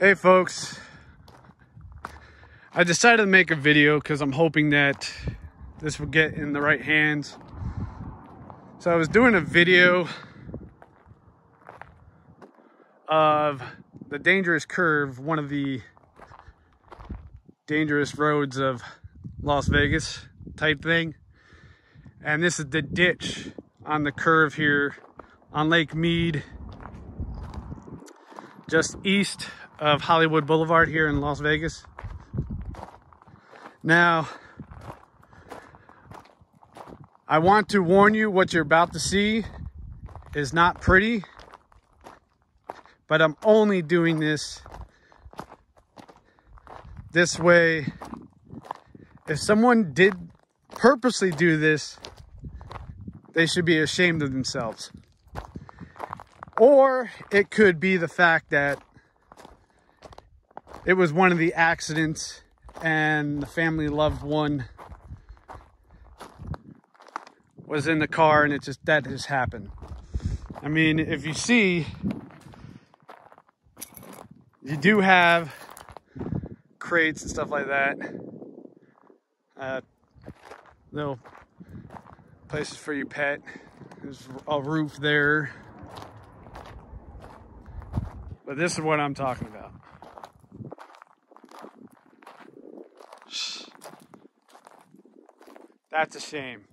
Hey folks, I decided to make a video because I'm hoping that this will get in the right hands. So I was doing a video of the dangerous curve, one of the dangerous roads of Las Vegas type thing. And this is the ditch on the curve here on Lake Mead, just east of Hollywood Boulevard here in Las Vegas. Now, I want to warn you what you're about to see is not pretty, but I'm only doing this this way. If someone did purposely do this, they should be ashamed of themselves. Or it could be the fact that it was one of the accidents and the family loved one was in the car and it just that just happened. I mean, if you see, you do have crates and stuff like that. Uh, little places for your pet. There's a roof there. But this is what I'm talking about. That's a shame.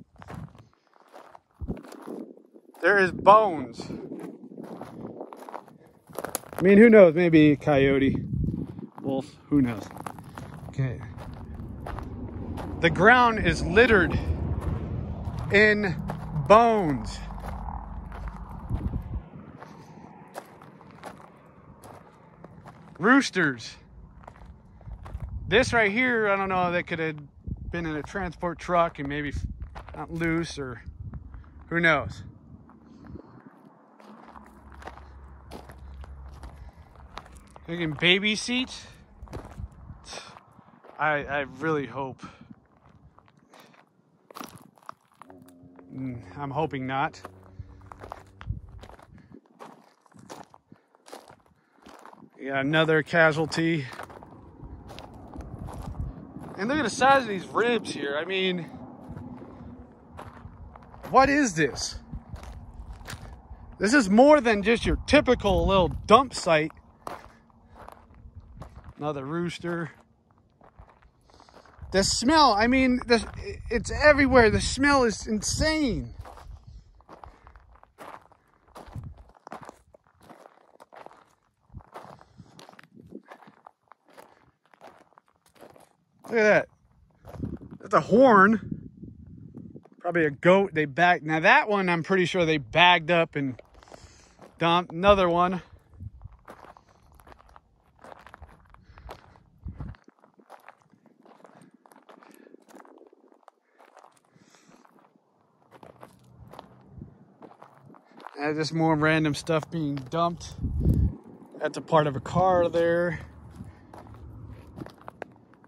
There is bones. I mean, who knows? Maybe coyote, wolf, who knows? Okay. The ground is littered in bones. Roosters. This right here, I don't know, that could have been in a transport truck and maybe not loose or who knows. Thinking baby seat. I I really hope. Mm, I'm hoping not. Yeah, another casualty. And look at the size of these ribs here. I mean, what is this? This is more than just your typical little dump site. Another rooster. The smell, I mean, the, it's everywhere. The smell is insane. Look at that. That's a horn. Probably a goat they bagged. Now that one, I'm pretty sure they bagged up and dumped. Another one. Just more random stuff being dumped. That's a part of a car there.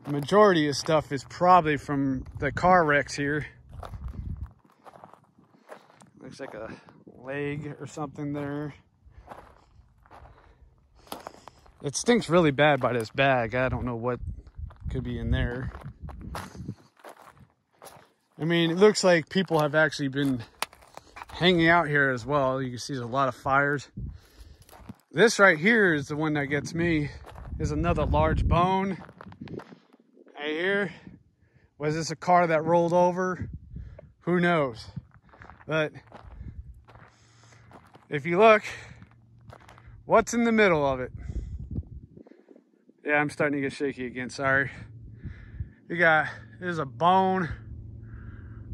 Majority of stuff is probably from the car wrecks here. Looks like a leg or something there. It stinks really bad by this bag. I don't know what could be in there. I mean, it looks like people have actually been hanging out here as well. You can see there's a lot of fires. This right here is the one that gets me. Is another large bone. Right here. Was this a car that rolled over? Who knows? But if you look, what's in the middle of it? Yeah, I'm starting to get shaky again, sorry. You got, there's a bone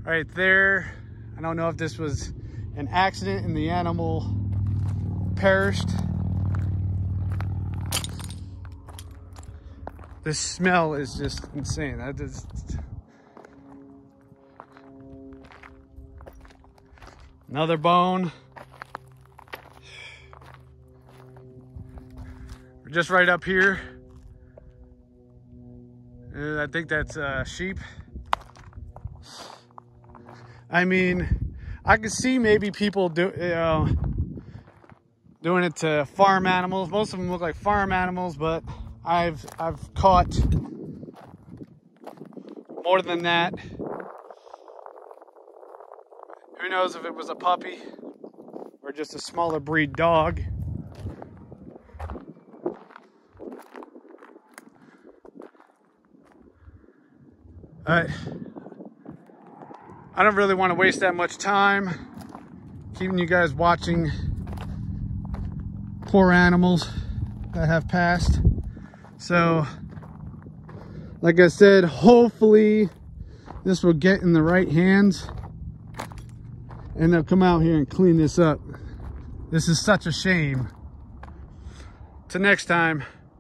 right there. I don't know if this was an accident and the animal perished. The smell is just insane. That just another bone. We're just right up here. Uh, I think that's uh, sheep. I mean, I could see maybe people do, you know, doing it to farm animals. Most of them look like farm animals, but I've I've caught more than that. Who knows if it was a puppy or just a smaller breed dog. I, I don't really want to waste that much time keeping you guys watching poor animals that have passed. So, like I said, hopefully this will get in the right hands and they'll come out here and clean this up. This is such a shame. Till next time.